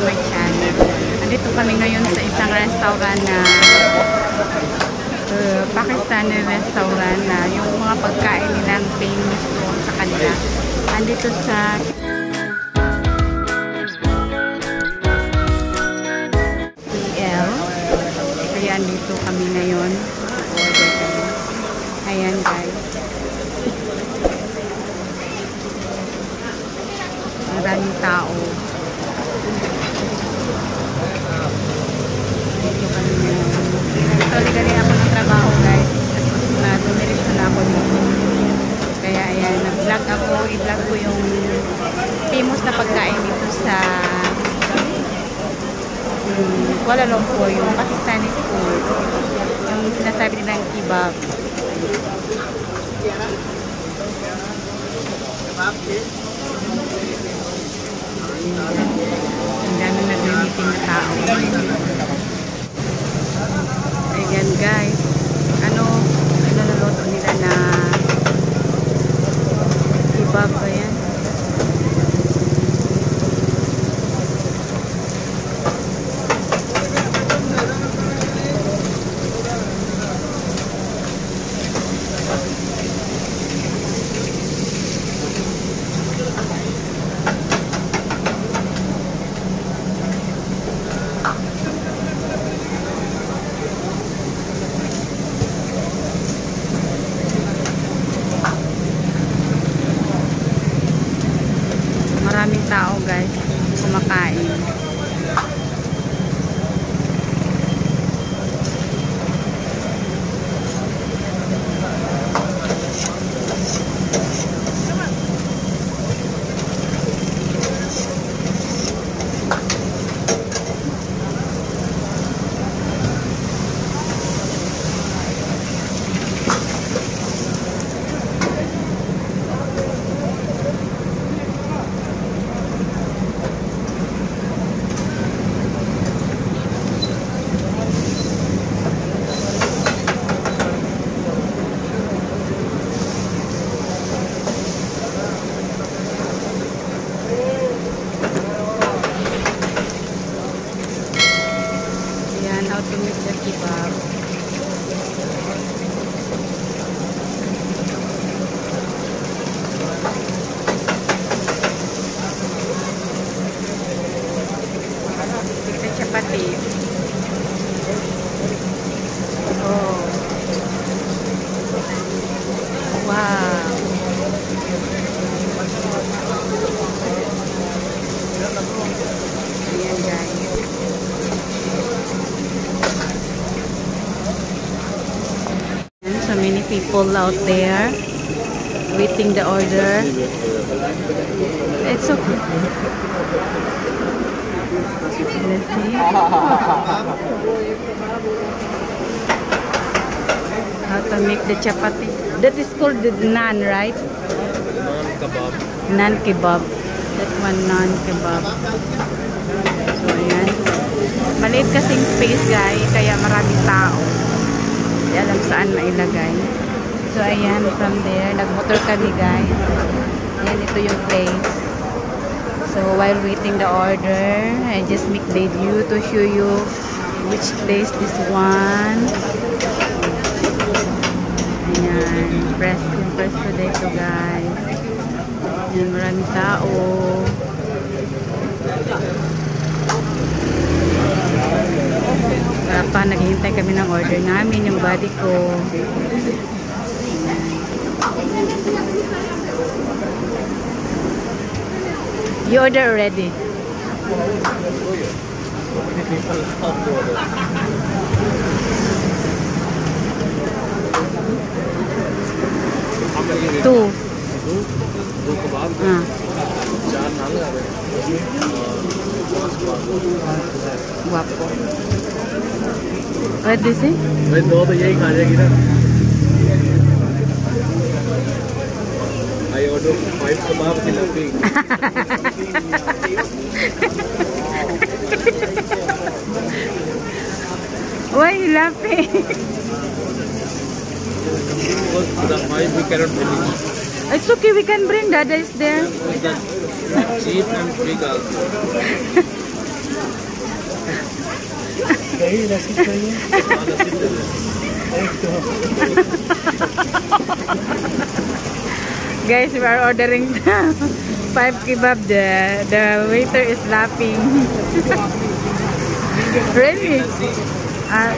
my channel. Andito kami ngayon sa isang restaurant na uh, Pakistani restaurant na yung mga pagkain nilang famous doon sa kanila. Andito sa PL. Kaya andito kami ngayon. Ayan guys. Maraming tao. Dito kami ngayon. Actually, galing ako ng trabaho guys. At na dumiretso na ako dito. Kaya ayan, nag-vlog ako. I-vlog ko yung famous na pagkain dito sa um, Kuala Lumpur, yung Pakistani food. Yung sinasabi nilang kebab. Ang many people out there waiting the order. It's okay. Let's see. How to make the chapati. That is called the naan, right? kebab. Naan kebab. That one naan kebab. So, ayan. Maliit kasing space, guys. Kaya maraming tao. Alam saan mailagay. So, ayan. From there, nagmotor kami, guys. Ayan, ito yung place. So, while waiting the order, I just make video to show you which place this one. Ayan. Press yung press ko dito, guys. Ayan, maraming tao. pa, naghihintay kami ng order namin, yung body ko. You order already? Two. Ah. Guapo. और दूसरी भाई दो तो यही खा जाएगी ना I order five कबाब की लस्सी वही लपे It's okay, we can bring that is there. Cheap and free also. Guys, we are ordering five kebab. The the waiter is laughing. really? Uh.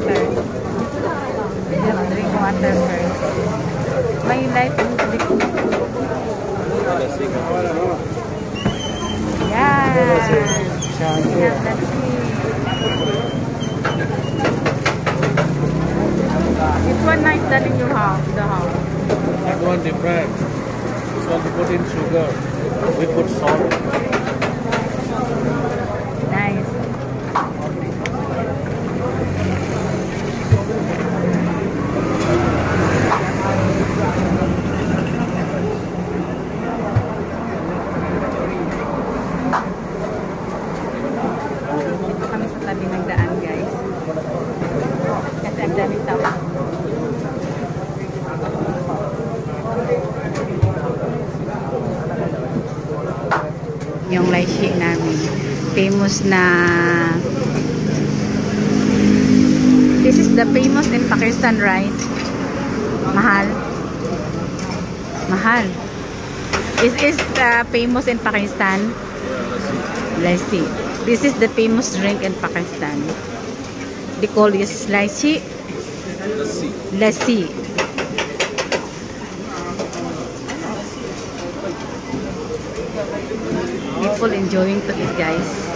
water. Just drink water first. May life music. Yeah. Yeah, that's it. It's one night that you have the house. That one different. This one we put in sugar. We put salt. famous na this is the famous in Pakistan right? Mahal. Mahal. This is the famous in Pakistan? Lassi this is the famous drink in Pakistan. They call this lassi lassi people enjoying to it guys.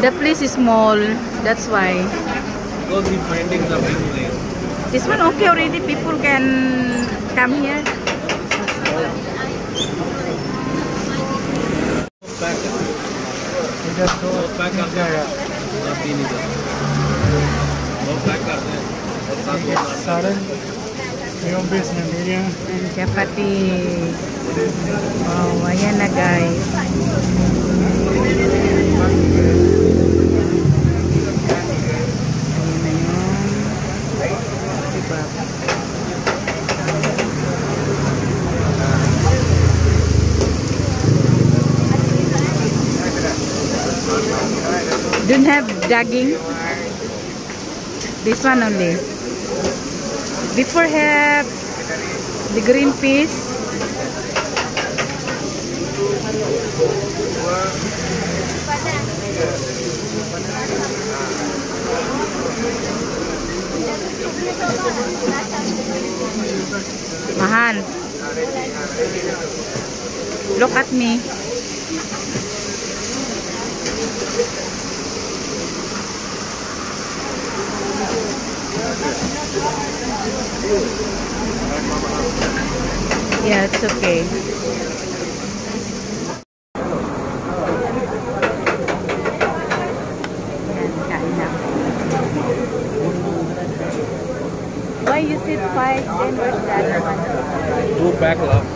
The place is small, that's why. Because finding the place. This one okay already, people can come here. इधर तो वो पैक कर जाएगा ना तीन इधर वो पैक कर दें और साथ वो नान। Saran yung base na niya And chapati. Oh, ayan na guys. Ayan na yung kebab. Don't have daging. This one only. Before have the green peas. Mahal. Look at me. Yeah, it's okay. Why you sit five, then where's one? Pack love.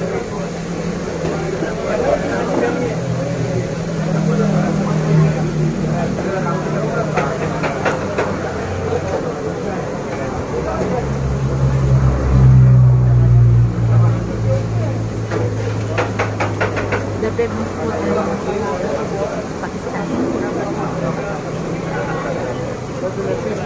The Gracias.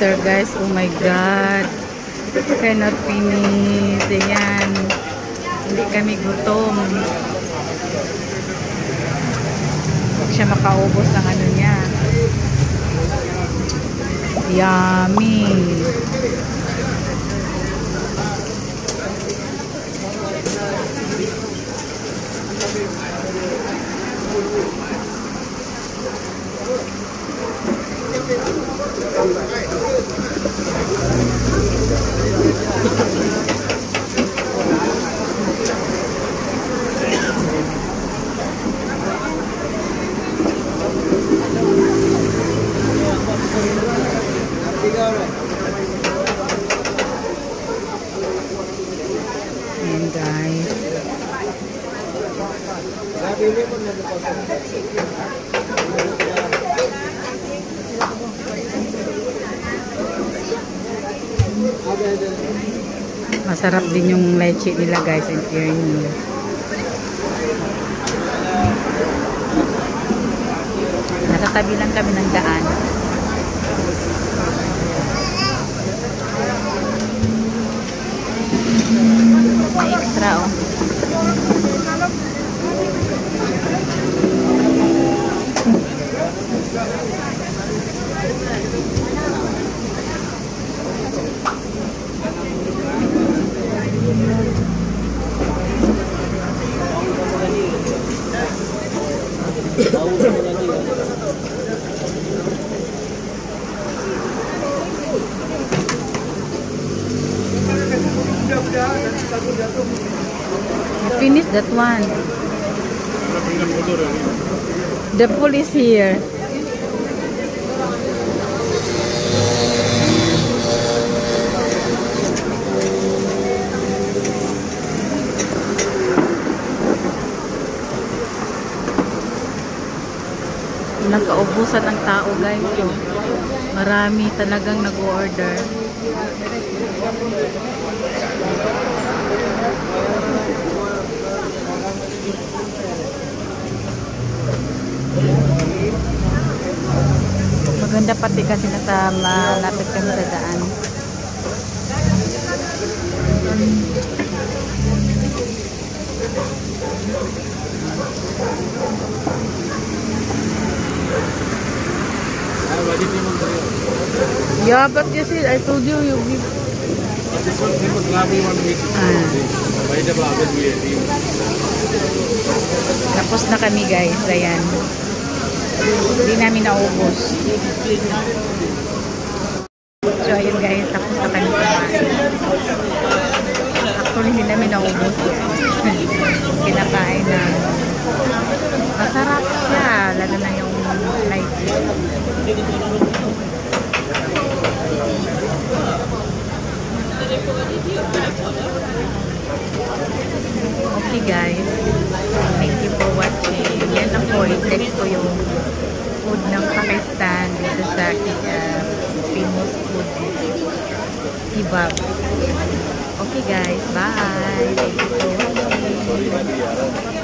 After guys. Oh my God. Cannot finish. Ayan. Hindi kami gutom. Huwag siya makaubos ng ano niya. Yummy. Ayan guys. Masarap din yung leche nila guys in fairness. Nasa tabi lang kami ng daan. May extra oh. You finish that one. The pool is here. Nagkaubusan ang tao guys. Marami talagang nag-order. Maganda pati kasi nasa malapit kami sa daan. Yeah, but you see, I told you, you give... This one famous Rabi one week. Ah. Tapos na kami guys, ayan. Hindi namin naubos. So ayun guys, tapos na kami kumain. Actually hindi namin naubos yan. Kinakain na. Masarap siya, lalo na yung light. Okay guys, thank you for watching. Yan ako, i-text ko yung food ng Pakistan dito sa uh, famous food kebab. Okay guys, bye! Thank you for watching.